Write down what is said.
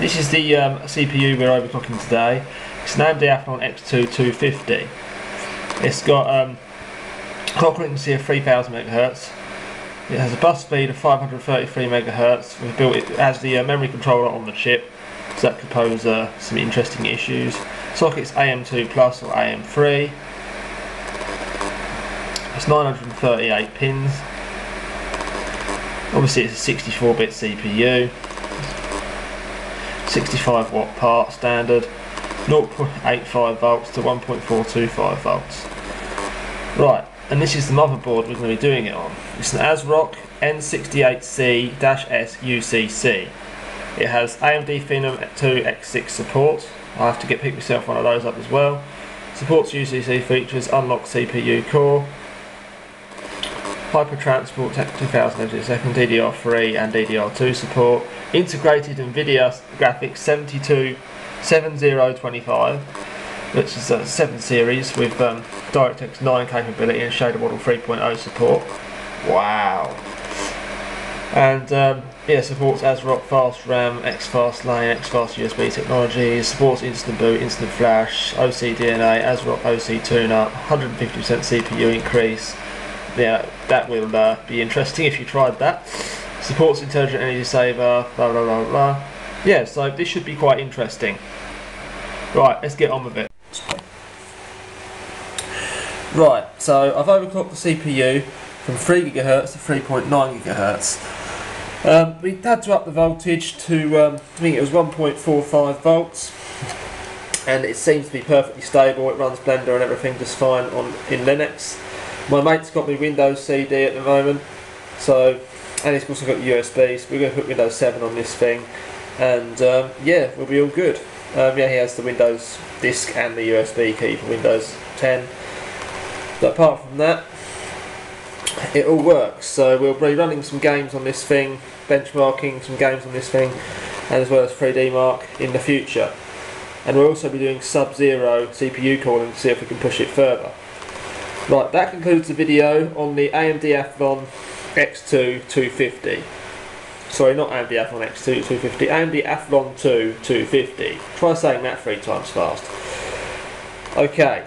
This is the um, CPU we're overclocking today. It's an AMD Athlon X2 250. It's got um, clock frequency of 3000 MHz. It has a bus speed of 533 MHz. We've built it as the uh, memory controller on the chip, so that could pose uh, some interesting issues. Sockets AM2 plus or AM3. It's 938 pins. Obviously it's a 64-bit CPU. 65 watt part standard. 0.85 volts to 1.425 volts. Right, and this is the motherboard we're going to be doing it on. It's an ASRock N68C-SUCC It has AMD Phenom 2 X6 support. I have to get pick myself one of those up as well. Supports UCC features, unlocked CPU core, Hyper Transport 2000 second DDR3 and DDR2 support, integrated NVIDIA graphics 72 7025, which is a 7 series with um, DirectX 9 capability and Shader Model 3.0 support. Wow! And um, yeah, supports ASRock Fast RAM, XFast Lane, XFast USB technologies, supports Instant Boot, Instant Flash, OCDNA, ASRock OC Tune-Up, 150% CPU increase. Yeah, that will uh, be interesting if you tried that. Supports Intelligent Energy Saver, blah blah blah blah. Yeah, so this should be quite interesting. Right, let's get on with it. Right, so I've overclocked the CPU from 3 GHz to 3.9 GHz. Um, we had to up the voltage to, um, I think it was 1.45 volts, and it seems to be perfectly stable. It runs Blender and everything just fine on in Linux. My mate's got me Windows CD at the moment, so and he's also got USB. So we're going to put Windows 7 on this thing, and um, yeah, we'll be all good. Um, yeah, he has the Windows disk and the USB key for Windows 10. But apart from that, it all works. So we'll be running some games on this thing, benchmarking some games on this thing, and as well as 3D Mark in the future. And we'll also be doing Sub-Zero CPU calling to see if we can push it further. Right, that concludes the video on the AMD Athlon X2 250. Sorry, not AMD Athlon X2 250, AMD Athlon 2 250. Try saying that three times fast. Okay,